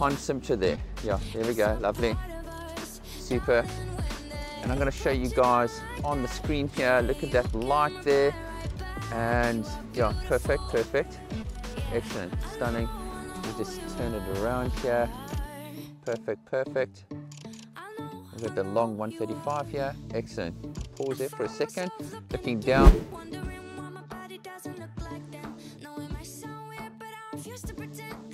Han Simcha there. Yeah, there we go, lovely. Super. And I'm gonna show you guys on the screen here, look at that light there. And yeah, perfect, perfect. Excellent, stunning. We just turn it around here. Perfect, perfect. We've got the long 135 here, excellent. Pause there for a second, looking down, used to pretend